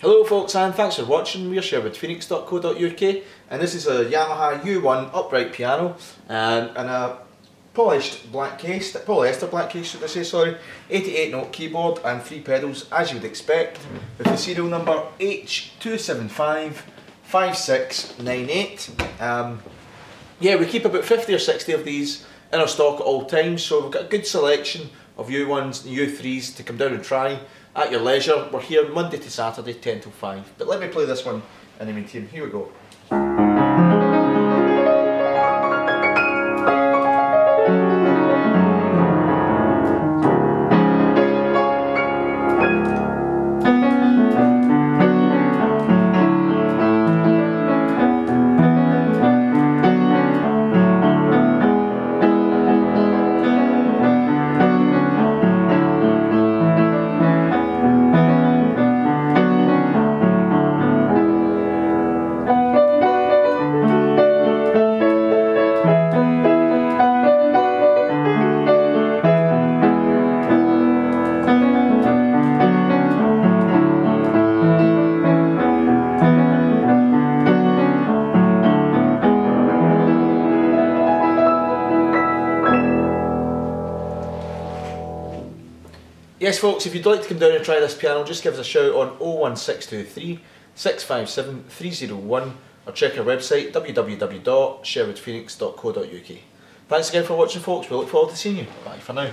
Hello folks and thanks for watching, we're sherwoodphoenix.co.uk and this is a Yamaha U1 upright piano and, and a polished black case, polyester black case should I say, sorry, 88 note keyboard and three pedals as you would expect with the serial number H2755698. Um, yeah, we keep about 50 or 60 of these in our stock at all times, so we've got a good selection of U1s and U3s to come down and try at your leisure. We're here Monday to Saturday, 10 till 5. But let me play this one in the meantime. Here we go. Yes folks, if you'd like to come down and try this piano, just give us a shout on 01623 657 301 or check our website www.sherwoodphoenix.co.uk. Thanks again for watching folks, we look forward to seeing you. Bye for now.